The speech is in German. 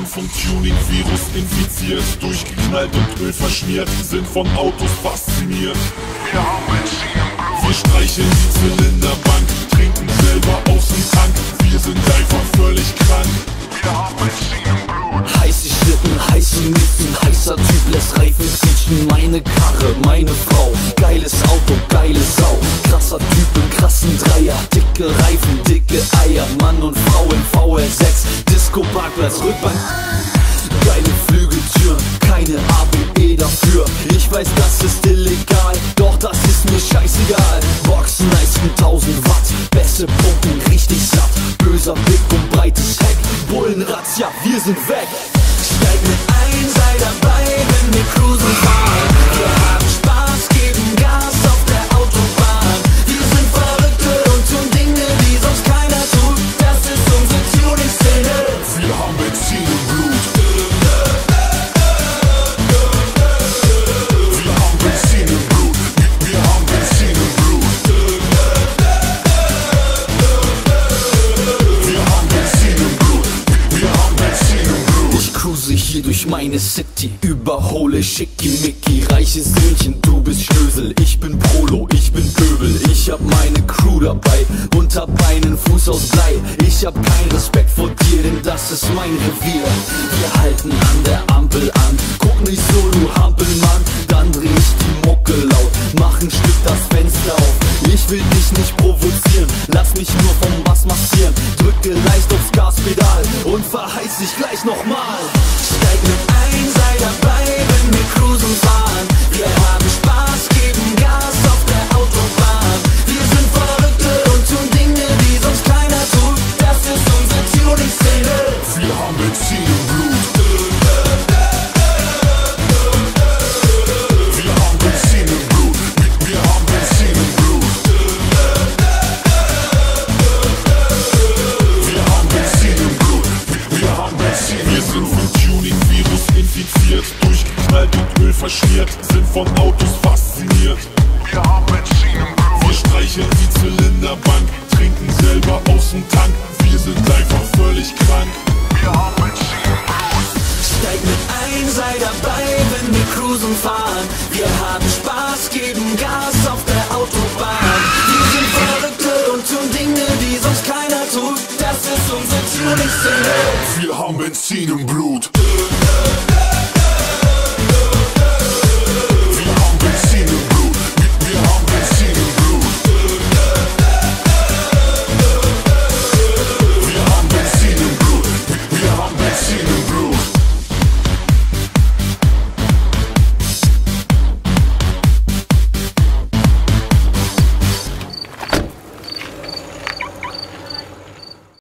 vom Tuning-Virus infiziert, durchgeknallt und Öl verschmiert, sind von Autos fasziniert. Wir haben. Wir streicheln die Zylinderbank, trinken selber aus dem Tank, wir sind einfach völlig krank. Wir haben. Heiße Schlitten, heiße Nieten, heißer Typ lässt Reifen quietschen. Meine Karre, meine Frau, VR6, Disco-Parkplatz, Rückbank. Geile Flügeltüren, keine ABE dafür. Ich weiß, das ist illegal, doch das ist mir scheißegal. Boxen leisten 1000 Watt, Bässe pumpen richtig satt. Böser Blick und breites Heck, Bullenratz, ja, wir sind weg. Durch meine City, überhole Schickimicki, reiches Söhnchen, du bist Schnösel, ich bin Prolo, ich bin Pöbel, ich hab meine Crew dabei. Und hab einen Fuß aus Blei. Ich hab keinen Respekt vor dir, denn das ist mein Revier. Wir halten an der Ampel an, guck nicht so, du Hampelmann, dann dreh ich die Mucke laut, mach ein Stück das Fenster auf. Ich will dich nicht provozieren, lass mich nur vom Bass massieren, drücke leicht aufs Gaspedal sind vom Tuning-Virus infiziert, durchgeknallt und Öl verschmiert, sind von Autos fasziniert. Wir haben Benzin im Blut. Wir streicheln die Zylinderbank, trinken selber aus dem Tank. Wir sind einfach völlig krank. Wir haben Benzin im Blut. Steig mit ein, sei dabei, wenn wir cruisen fahren. Wir haben Spaß, geben Gas auf der Autobahn. Haben Benzin im Blut.